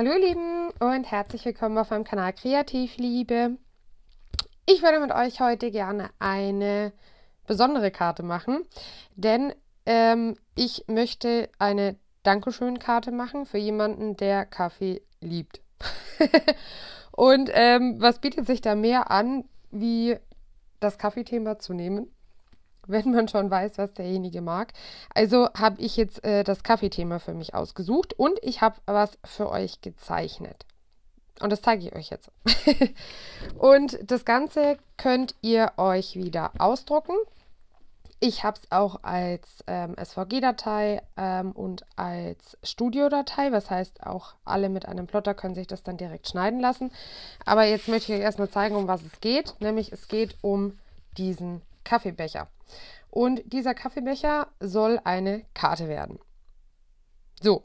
Hallo ihr Lieben und herzlich willkommen auf meinem Kanal Kreativliebe. Ich würde mit euch heute gerne eine besondere Karte machen, denn ähm, ich möchte eine Dankeschön-Karte machen für jemanden, der Kaffee liebt. und ähm, was bietet sich da mehr an, wie das Kaffeethema zu nehmen? wenn man schon weiß, was derjenige mag. Also habe ich jetzt äh, das Kaffeethema für mich ausgesucht und ich habe was für euch gezeichnet. Und das zeige ich euch jetzt. und das Ganze könnt ihr euch wieder ausdrucken. Ich habe es auch als ähm, SVG-Datei ähm, und als Studio-Datei. Was heißt, auch alle mit einem Plotter können sich das dann direkt schneiden lassen. Aber jetzt möchte ich euch erstmal zeigen, um was es geht. Nämlich es geht um diesen Kaffeebecher. Und dieser Kaffeebecher soll eine Karte werden. So.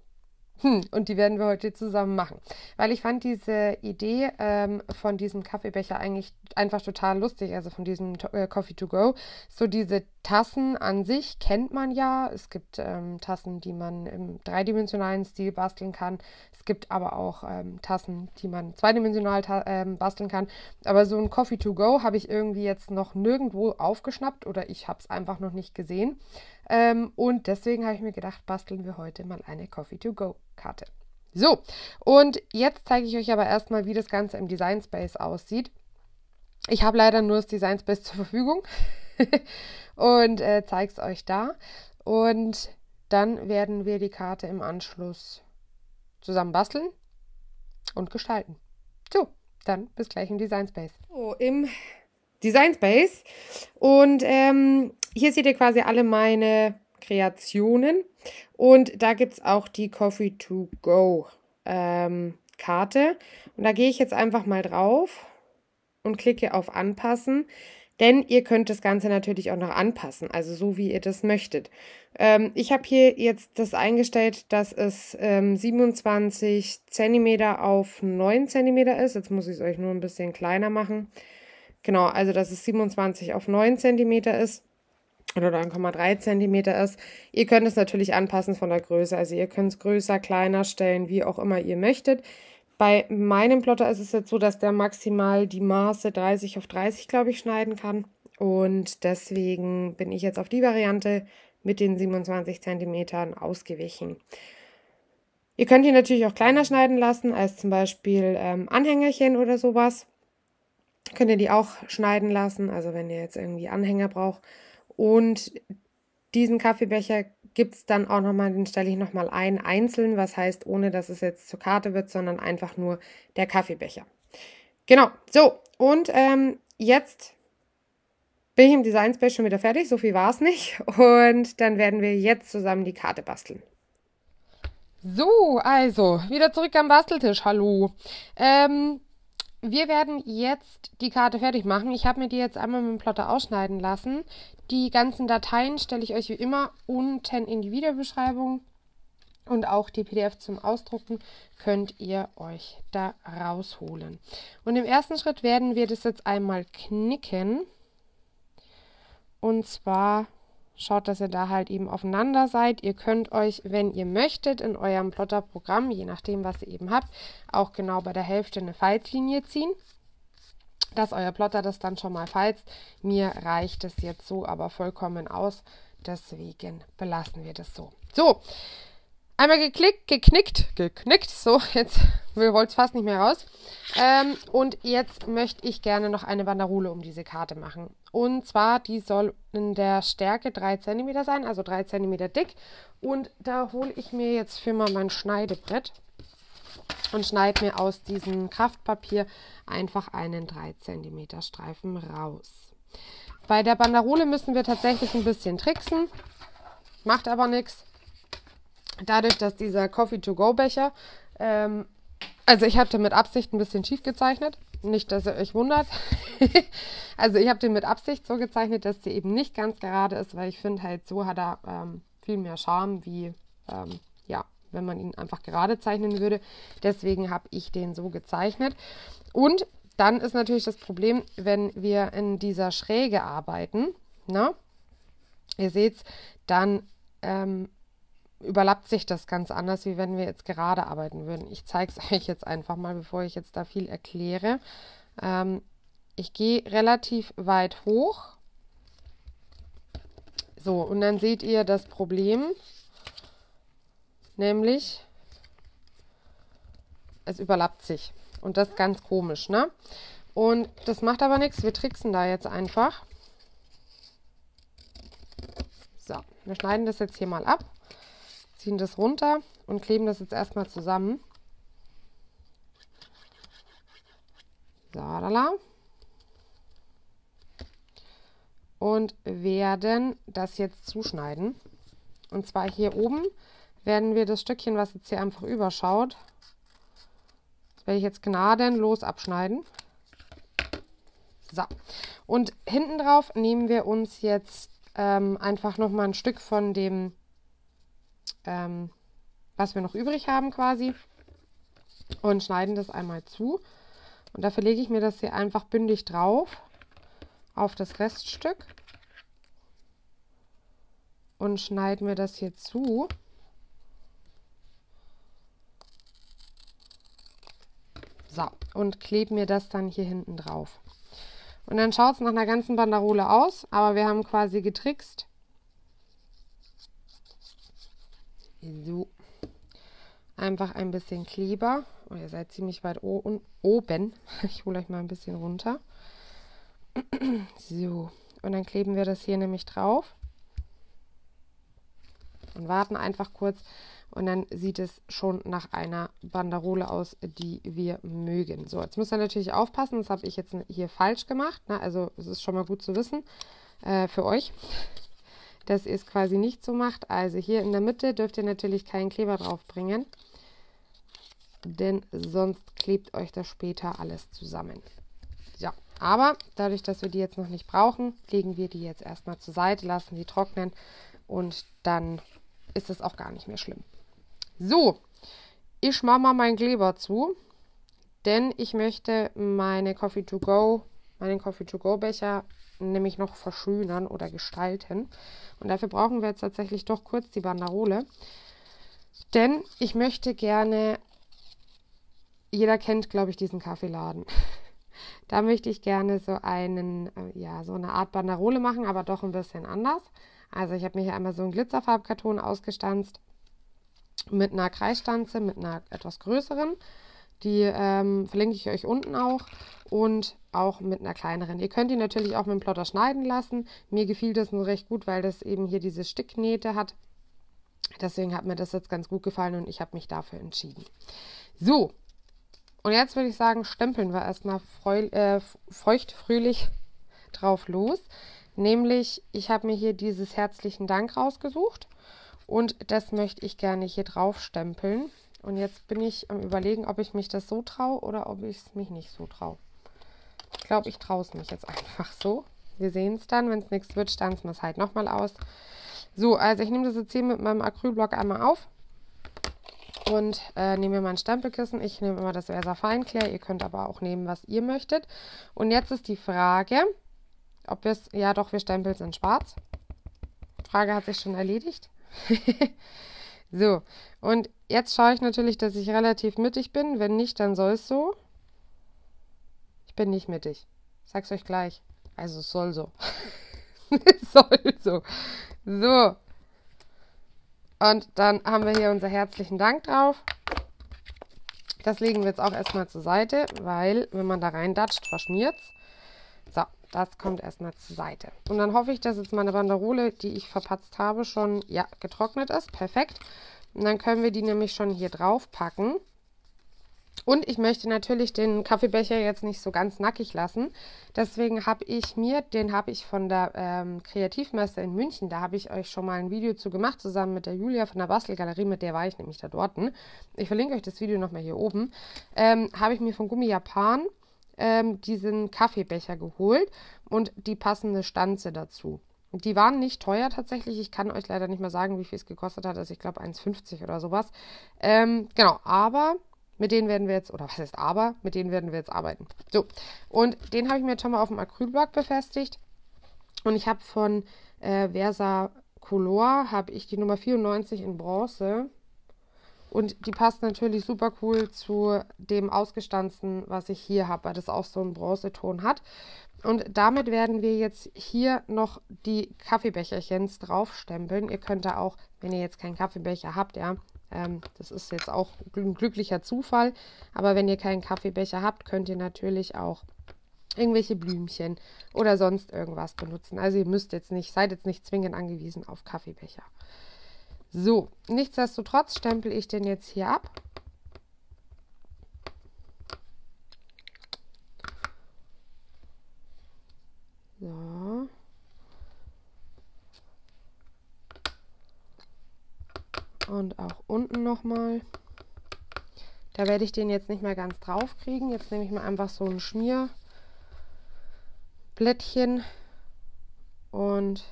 Hm, und die werden wir heute zusammen machen. Weil ich fand diese Idee ähm, von diesem Kaffeebecher eigentlich einfach total lustig, also von diesem äh, Coffee to Go. So diese Tassen an sich kennt man ja. Es gibt ähm, Tassen, die man im dreidimensionalen Stil basteln kann. Es gibt aber auch ähm, Tassen, die man zweidimensional ähm, basteln kann. Aber so ein Coffee to Go habe ich irgendwie jetzt noch nirgendwo aufgeschnappt oder ich habe es einfach noch nicht gesehen. Ähm, und deswegen habe ich mir gedacht, basteln wir heute mal eine Coffee to Go Karte. So, und jetzt zeige ich euch aber erstmal, wie das Ganze im Design Space aussieht. Ich habe leider nur das Design Space zur Verfügung und äh, zeige es euch da. Und dann werden wir die Karte im Anschluss zusammen basteln und gestalten. So, dann bis gleich im Design Space. So, im Design Space. Und ähm, hier seht ihr quasi alle meine Kreationen. Und da gibt es auch die Coffee to Go ähm, Karte. Und da gehe ich jetzt einfach mal drauf und klicke auf Anpassen. Denn ihr könnt das Ganze natürlich auch noch anpassen, also so wie ihr das möchtet. Ähm, ich habe hier jetzt das eingestellt, dass es ähm, 27 cm auf 9 cm ist. Jetzt muss ich es euch nur ein bisschen kleiner machen. Genau, also dass es 27 auf 9 cm ist oder 9,3 cm ist. Ihr könnt es natürlich anpassen von der Größe. Also ihr könnt es größer, kleiner stellen, wie auch immer ihr möchtet. Bei meinem Plotter ist es jetzt so, dass der maximal die Maße 30 auf 30, glaube ich, schneiden kann. Und deswegen bin ich jetzt auf die Variante mit den 27 cm ausgewichen. Ihr könnt ihn natürlich auch kleiner schneiden lassen, als zum Beispiel ähm, Anhängerchen oder sowas. Könnt ihr die auch schneiden lassen, also wenn ihr jetzt irgendwie Anhänger braucht. Und diesen Kaffeebecher gibt es dann auch nochmal, den stelle ich nochmal ein, einzeln, was heißt, ohne dass es jetzt zur Karte wird, sondern einfach nur der Kaffeebecher. Genau, so, und ähm, jetzt bin ich im Design Space schon wieder fertig, so viel war es nicht. Und dann werden wir jetzt zusammen die Karte basteln. So, also, wieder zurück am Basteltisch, hallo. Ähm, wir werden jetzt die Karte fertig machen. Ich habe mir die jetzt einmal mit dem Plotter ausschneiden lassen. Die ganzen Dateien stelle ich euch wie immer unten in die Videobeschreibung. Und auch die PDF zum Ausdrucken könnt ihr euch da rausholen. Und im ersten Schritt werden wir das jetzt einmal knicken. Und zwar schaut, dass ihr da halt eben aufeinander seid. Ihr könnt euch, wenn ihr möchtet, in eurem Plotter-Programm, je nachdem, was ihr eben habt, auch genau bei der Hälfte eine Falzlinie ziehen, dass euer Plotter das dann schon mal falzt. Mir reicht es jetzt so aber vollkommen aus. Deswegen belassen wir das so. So, einmal geklickt, geknickt, geknickt. So, jetzt, wir wollten es fast nicht mehr raus. Ähm, und jetzt möchte ich gerne noch eine Banderole um diese Karte machen. Und zwar, die soll in der Stärke 3 cm sein, also 3 cm dick. Und da hole ich mir jetzt für mal mein Schneidebrett und schneide mir aus diesem Kraftpapier einfach einen 3 cm Streifen raus. Bei der Banderole müssen wir tatsächlich ein bisschen tricksen, macht aber nichts dadurch, dass dieser Coffee-to-Go-Becher, ähm, also ich habe den mit Absicht ein bisschen schief gezeichnet. Nicht, dass ihr euch wundert. also ich habe den mit Absicht so gezeichnet, dass der eben nicht ganz gerade ist, weil ich finde halt, so hat er ähm, viel mehr Charme, wie ähm, ja, wenn man ihn einfach gerade zeichnen würde. Deswegen habe ich den so gezeichnet. Und dann ist natürlich das Problem, wenn wir in dieser Schräge arbeiten, ne? ihr seht es, dann ähm, überlappt sich das ganz anders, wie wenn wir jetzt gerade arbeiten würden. Ich zeige es euch jetzt einfach mal, bevor ich jetzt da viel erkläre. Ähm, ich gehe relativ weit hoch. So, und dann seht ihr das Problem, nämlich es überlappt sich. Und das ist ganz komisch, ne? Und das macht aber nichts. Wir tricksen da jetzt einfach. So, wir schneiden das jetzt hier mal ab, ziehen das runter und kleben das jetzt erstmal zusammen. So, lala. Und werden das jetzt zuschneiden. Und zwar hier oben werden wir das Stückchen, was jetzt hier einfach überschaut, das werde ich jetzt gnadenlos abschneiden. So, und hinten drauf nehmen wir uns jetzt ähm, einfach nochmal ein Stück von dem, ähm, was wir noch übrig haben quasi und schneiden das einmal zu. Und dafür lege ich mir das hier einfach bündig drauf auf das Reststück und schneiden wir das hier zu. So, und kleben mir das dann hier hinten drauf. Und dann schaut es nach einer ganzen Banderole aus, aber wir haben quasi getrickst. So. Einfach ein bisschen Kleber. Oh, ihr seid ziemlich weit oben. Ich hole euch mal ein bisschen runter. So. Und dann kleben wir das hier nämlich drauf. Und warten einfach kurz, und dann sieht es schon nach einer Banderole aus, die wir mögen. So, jetzt müsst ihr natürlich aufpassen, das habe ich jetzt hier falsch gemacht. Ne? Also es ist schon mal gut zu wissen äh, für euch, dass ihr es quasi nicht so macht. Also hier in der Mitte dürft ihr natürlich keinen Kleber drauf bringen, denn sonst klebt euch das später alles zusammen. Ja, aber dadurch, dass wir die jetzt noch nicht brauchen, legen wir die jetzt erstmal zur Seite, lassen die trocknen und dann ist es auch gar nicht mehr schlimm. So, ich mache mal meinen Kleber zu, denn ich möchte meine Coffee to go, meinen Coffee to go Becher nämlich noch verschönern oder gestalten. Und dafür brauchen wir jetzt tatsächlich doch kurz die Banderole. Denn ich möchte gerne, jeder kennt, glaube ich, diesen Kaffeeladen. da möchte ich gerne so einen, äh, ja, so eine Art Banderole machen, aber doch ein bisschen anders. Also ich habe mir hier einmal so einen Glitzerfarbkarton ausgestanzt mit einer Kreisstanze, mit einer etwas größeren. Die ähm, verlinke ich euch unten auch und auch mit einer kleineren. Ihr könnt die natürlich auch mit dem Plotter schneiden lassen. Mir gefiel das nur recht gut, weil das eben hier diese Sticknähte hat. Deswegen hat mir das jetzt ganz gut gefallen und ich habe mich dafür entschieden. So, und jetzt würde ich sagen, stempeln wir erstmal äh, feuchtfröhlich drauf los. Nämlich, ich habe mir hier dieses herzlichen Dank rausgesucht und das möchte ich gerne hier drauf stempeln. Und jetzt bin ich am überlegen, ob ich mich das so traue oder ob ich es mich nicht so traue. Ich glaube, ich traue es mich jetzt einfach so. Wir sehen es dann. Wenn es nichts wird, stanzen wir es halt nochmal aus. So, also ich nehme das jetzt hier mit meinem Acrylblock einmal auf und äh, nehme mein Stempelkissen. Ich nehme immer das Versa Feinclear. Ihr könnt aber auch nehmen, was ihr möchtet. Und jetzt ist die Frage, ob wir es, ja doch, wir stempeln es in schwarz. Frage hat sich schon erledigt. so, und jetzt schaue ich natürlich, dass ich relativ mittig bin. Wenn nicht, dann soll es so. Ich bin nicht mittig. Sag's euch gleich. Also es soll so. es soll so. So. Und dann haben wir hier unser herzlichen Dank drauf. Das legen wir jetzt auch erstmal zur Seite, weil wenn man da rein datscht, verschmiert es. Das kommt erstmal zur Seite. Und dann hoffe ich, dass jetzt meine Banderole, die ich verpatzt habe, schon ja, getrocknet ist. Perfekt. Und dann können wir die nämlich schon hier drauf packen. Und ich möchte natürlich den Kaffeebecher jetzt nicht so ganz nackig lassen. Deswegen habe ich mir, den habe ich von der ähm, Kreativmesse in München, da habe ich euch schon mal ein Video zu gemacht, zusammen mit der Julia von der Bastelgalerie, mit der war ich nämlich da dort. Ich verlinke euch das Video nochmal hier oben. Ähm, habe ich mir von Gummi Japan ähm, diesen Kaffeebecher geholt und die passende Stanze dazu. Die waren nicht teuer tatsächlich. Ich kann euch leider nicht mehr sagen, wie viel es gekostet hat. Also ich glaube 1,50 oder sowas. Ähm, genau, aber mit denen werden wir jetzt, oder was heißt aber, mit denen werden wir jetzt arbeiten. So, und den habe ich mir schon mal auf dem Acrylblock befestigt. Und ich habe von äh, Versa Color habe ich die Nummer 94 in Bronze. Und die passt natürlich super cool zu dem ausgestanzten, was ich hier habe, weil das auch so einen Bronzeton hat. Und damit werden wir jetzt hier noch die Kaffeebecherchens draufstempeln. Ihr könnt da auch, wenn ihr jetzt keinen Kaffeebecher habt, ja, ähm, das ist jetzt auch ein glücklicher Zufall, aber wenn ihr keinen Kaffeebecher habt, könnt ihr natürlich auch irgendwelche Blümchen oder sonst irgendwas benutzen. Also ihr müsst jetzt nicht, seid jetzt nicht zwingend angewiesen auf Kaffeebecher. So, nichtsdestotrotz stempel ich den jetzt hier ab. So. Und auch unten nochmal. Da werde ich den jetzt nicht mehr ganz drauf kriegen. Jetzt nehme ich mal einfach so ein Schmierblättchen und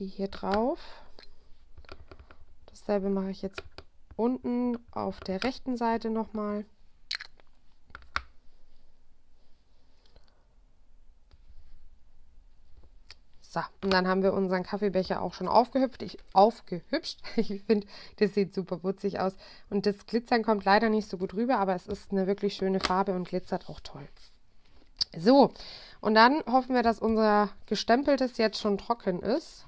gehe hier drauf. Dasselbe mache ich jetzt unten auf der rechten Seite nochmal. So, und dann haben wir unseren Kaffeebecher auch schon aufgehüpft. Ich, aufgehübscht. Ich finde, das sieht super putzig aus. Und das Glitzern kommt leider nicht so gut rüber, aber es ist eine wirklich schöne Farbe und glitzert auch toll. So, und dann hoffen wir, dass unser gestempeltes jetzt schon trocken ist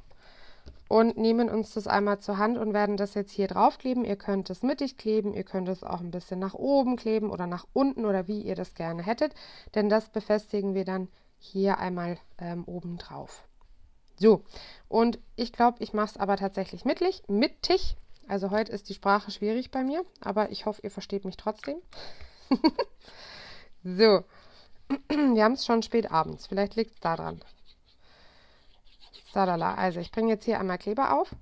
und nehmen uns das einmal zur Hand und werden das jetzt hier draufkleben. Ihr könnt es mittig kleben, ihr könnt es auch ein bisschen nach oben kleben oder nach unten oder wie ihr das gerne hättet, denn das befestigen wir dann hier einmal ähm, oben drauf. So, und ich glaube, ich mache es aber tatsächlich mittig, mittig. Also heute ist die Sprache schwierig bei mir, aber ich hoffe, ihr versteht mich trotzdem. so, wir haben es schon spät abends, vielleicht liegt es daran. Sadala. Also ich bringe jetzt hier einmal Kleber auf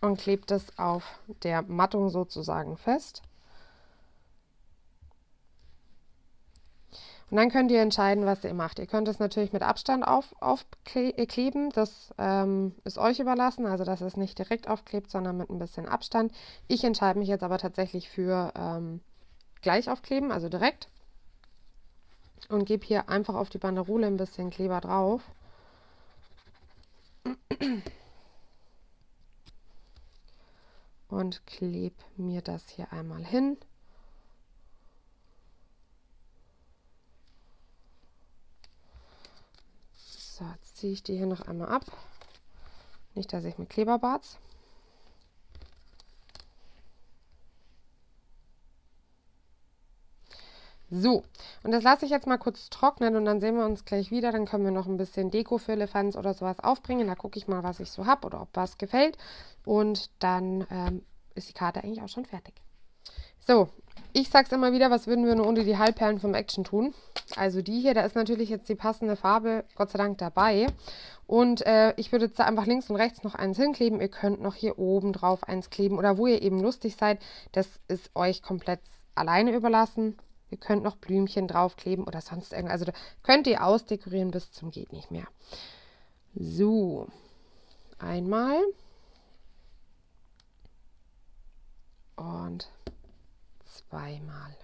und klebe das auf der Mattung sozusagen fest. Und dann könnt ihr entscheiden, was ihr macht. Ihr könnt es natürlich mit Abstand aufkleben. Auf das ähm, ist euch überlassen, also dass es nicht direkt aufklebt, sondern mit ein bisschen Abstand. Ich entscheide mich jetzt aber tatsächlich für ähm, gleich aufkleben, also direkt. Und gebe hier einfach auf die Banderole ein bisschen Kleber drauf. Und klebe mir das hier einmal hin. So, jetzt ziehe ich die hier noch einmal ab. Nicht, dass ich mit Kleberbarz. So, und das lasse ich jetzt mal kurz trocknen und dann sehen wir uns gleich wieder. Dann können wir noch ein bisschen Deko für Elefants oder sowas aufbringen. Da gucke ich mal, was ich so habe oder ob was gefällt. Und dann ähm, ist die Karte eigentlich auch schon fertig. So, ich sag's immer wieder, was würden wir nur ohne die Halbperlen vom Action tun? Also die hier, da ist natürlich jetzt die passende Farbe, Gott sei Dank, dabei. Und äh, ich würde jetzt da einfach links und rechts noch eins hinkleben. Ihr könnt noch hier oben drauf eins kleben oder wo ihr eben lustig seid. Das ist euch komplett alleine überlassen. Ihr könnt noch Blümchen draufkleben oder sonst irgendwas. Also da könnt ihr ausdekorieren bis zum geht nicht mehr. So, einmal. Und zweimal.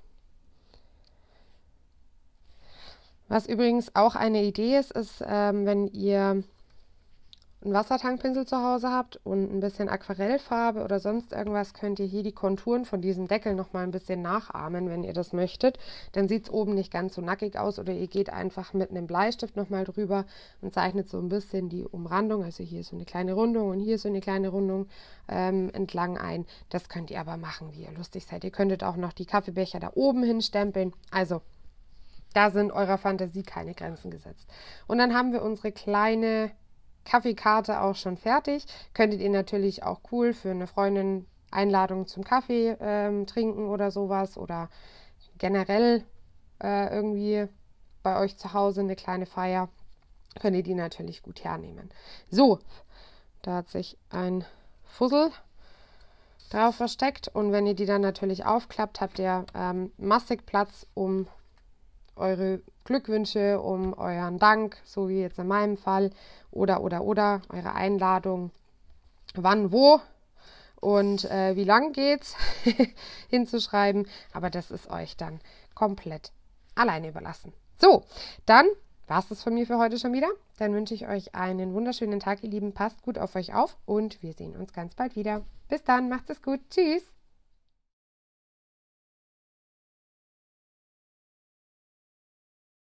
Was übrigens auch eine Idee ist, ist, ähm, wenn ihr einen Wassertankpinsel zu Hause habt und ein bisschen Aquarellfarbe oder sonst irgendwas, könnt ihr hier die Konturen von diesem Deckel nochmal ein bisschen nachahmen, wenn ihr das möchtet. Dann sieht es oben nicht ganz so nackig aus oder ihr geht einfach mit einem Bleistift nochmal drüber und zeichnet so ein bisschen die Umrandung, also hier ist so eine kleine Rundung und hier so eine kleine Rundung ähm, entlang ein. Das könnt ihr aber machen, wie ihr lustig seid. Ihr könntet auch noch die Kaffeebecher da oben hinstempeln. Also da sind eurer Fantasie keine Grenzen gesetzt. Und dann haben wir unsere kleine Kaffeekarte auch schon fertig. Könntet ihr natürlich auch cool für eine Freundin Einladung zum Kaffee ähm, trinken oder sowas oder generell äh, irgendwie bei euch zu Hause eine kleine Feier, könnt ihr die natürlich gut hernehmen. So, da hat sich ein Fussel drauf versteckt und wenn ihr die dann natürlich aufklappt, habt ihr ähm, massig Platz, um eure Glückwünsche, um euren Dank, so wie jetzt in meinem Fall, oder, oder, oder, eure Einladung, wann, wo und äh, wie lang geht's, hinzuschreiben. Aber das ist euch dann komplett alleine überlassen. So, dann war es das von mir für heute schon wieder. Dann wünsche ich euch einen wunderschönen Tag, ihr Lieben. Passt gut auf euch auf und wir sehen uns ganz bald wieder. Bis dann, macht's es gut. Tschüss.